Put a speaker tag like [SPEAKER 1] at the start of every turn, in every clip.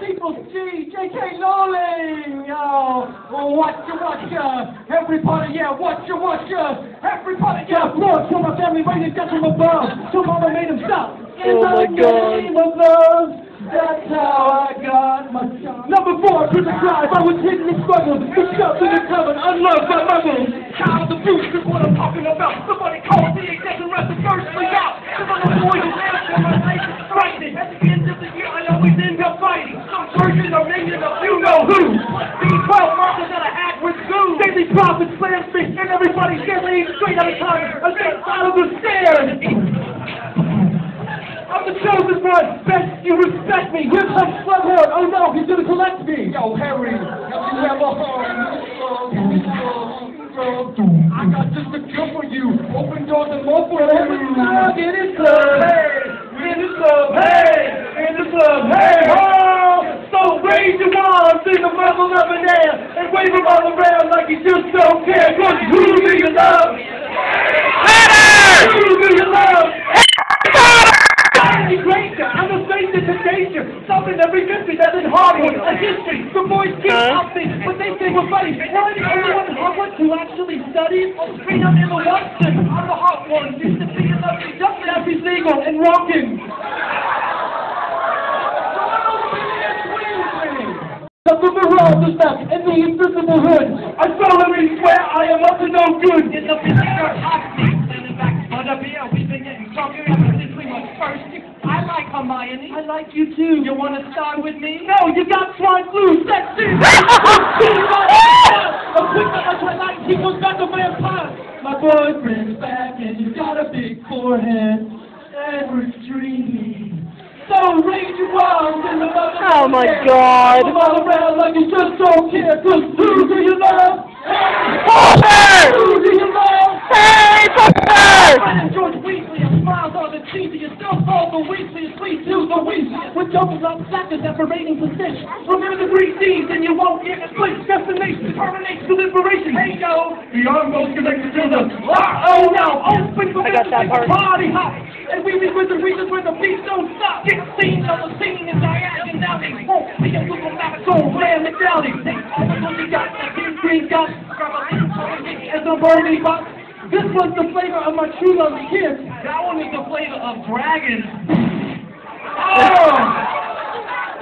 [SPEAKER 1] Steeple G, J.K. Rowling, Oh, yo, watcha, watcha, everybody, yeah, watcha, watcha, everybody, yeah, Lord, show my family raised got from above, so mama made him stop. Oh, in
[SPEAKER 2] Oh my
[SPEAKER 1] the
[SPEAKER 2] God.
[SPEAKER 1] name of love, that's how I got my shot. Number four, to the drive, I was hidden and struggled, shoved in the cover, unloved by mothers. Child abuse is what I'm talking about. Somebody call the executive rest and first me out. Daily prophet slams me, and everybody's getting straight out of time. Get out of the stairs. I'm the chosen one. Best you respect me. Here comes Slughorn. Oh no, he's gonna collect me. Yo, Harry, have you ever heard? I got just a cure for you. Open doors and more for every club. In his club, hey. In the club, hey. In the club, hey. Oh, so raise your arms in the muzzle of an air and wave them all around like you just don't care. Cause who do you love? Who do you love? I'm a face into danger. Something every country that's in Harvard. A history. The boys keep
[SPEAKER 2] Huh?
[SPEAKER 1] up me, but they think we're funny. Why oh, the only one in Harvard who actually studies? Straight up Emma Watson. I'm the hot one. Used to be a lovely duck. Daffy Siegel and rockin'. The road, the step, and the invisible hood. I solemnly swear I am up to no good. In the picture, hot standing back, but up here, we've been getting stronger ever since we were first. I like Hermione. I like you too. You want to start with me? No, you got swine flu. Sexy. A quick as I like, he goes back to vampire. My boyfriend's back, and he's got a big forehead. Edward's dreamy. So your arms in the mother.
[SPEAKER 2] Oh my God.
[SPEAKER 1] All around like you just don't care. Cause who do you love?
[SPEAKER 2] Potter!
[SPEAKER 1] Who do you love?
[SPEAKER 2] Hey!
[SPEAKER 1] And George Weasley, and smiles on the cheesy, you still call the Weasley, please do the Weasley. With jokers on second that parading position. Remember the three D's and you won't get a place. Destination, termination, deliberation. Hey yo, the almost connected to the oh no, open for
[SPEAKER 2] I got that part.
[SPEAKER 1] party hot. And we be with the reasons where the beat don't stop. As a Bertie Bott's. This was the flavor of my true love's kiss. That one is the flavor of dragon. Oh!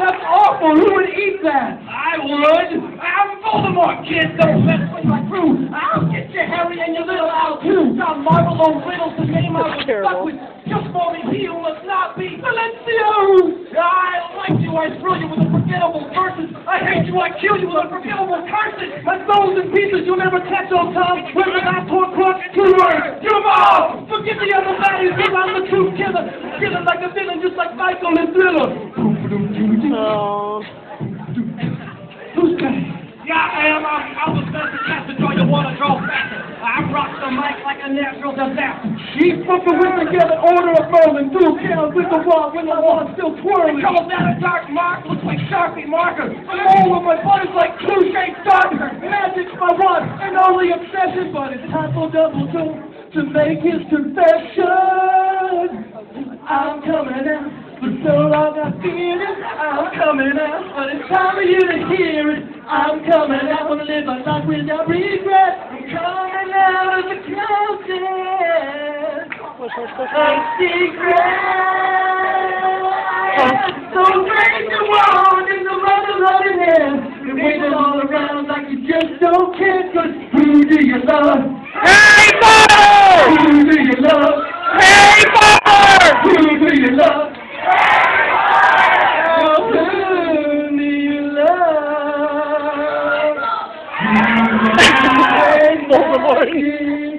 [SPEAKER 1] That's awful. Who would eat that? I would. I'm Voldemort, kid. Don't mess with my crew. I'll get you, Harry, and your little Al, too. Got Marvolo Riddle's, the name I was stuck with. Just for me, he hate you. I kill you with unforgivable curses. My soul's in pieces. You'll never catch on time. When I talk cross, two words. Your mom. Forget the other values, because I'm the true killer. Killing like a villain, just like Michael and Thriller. Who's that? Yeah, I am. I'm, I'm She's fucking with together, order of rolling, two counts with the wall, when the wall's still twirling. Calls that a dark mark, looks like Sharpie marker. I'm all of my butt is like two shaped starter. Magic's my one and only obsession, but it's time for Dumbledore to make his confession. I'm coming out. For so long I feel it, I'm coming out. But it's time for you to hear it. I'm coming out. Wanna live my life without regret. I'm coming
[SPEAKER 2] What's that supposed
[SPEAKER 1] A secret. So raise the wand in the mother loving hand. And wave it all around like you just don't care. Cause who do you love?
[SPEAKER 2] Hey, Potter!
[SPEAKER 1] Who do you love?
[SPEAKER 2] Hey, Potter!
[SPEAKER 1] Who do you love? Oh, who do you love?
[SPEAKER 2] Voldemort.